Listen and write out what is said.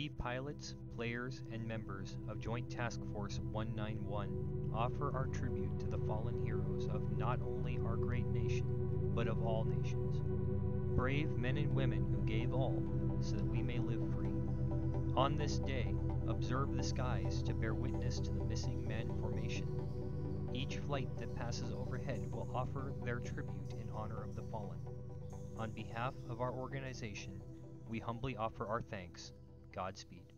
We pilots, players, and members of Joint Task Force 191 offer our tribute to the fallen heroes of not only our great nation, but of all nations. Brave men and women who gave all so that we may live free. On this day, observe the skies to bear witness to the missing man formation. Each flight that passes overhead will offer their tribute in honor of the fallen. On behalf of our organization, we humbly offer our thanks. Godspeed.